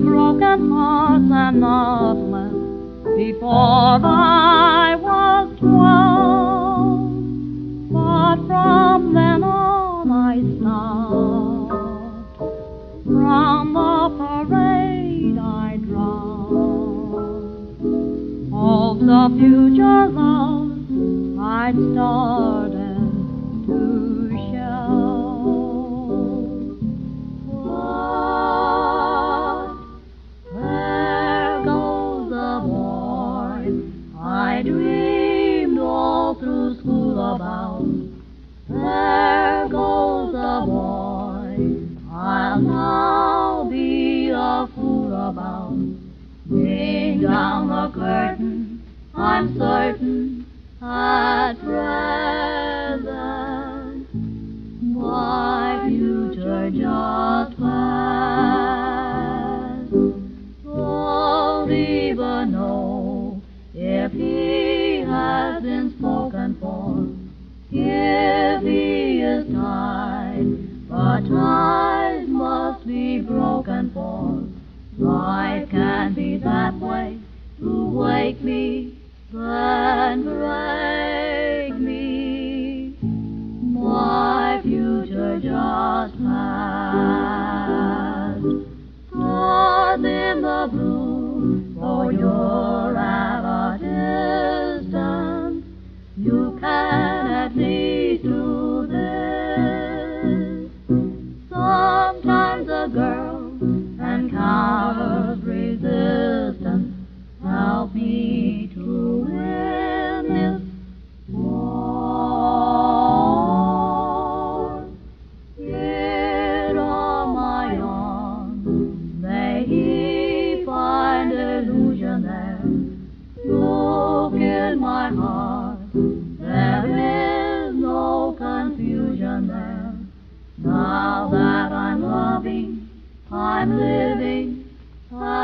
broken hearts and not less before I the parade I dropped. Hopes of future love I'd started now be a fool about. Ding down the curtain, I'm certain at present my future just passed. Don't even know if he has been spoken for, if he is tied, but ties be broken for. Life can't be that way to wake me, Now that I'm loving, I'm living. at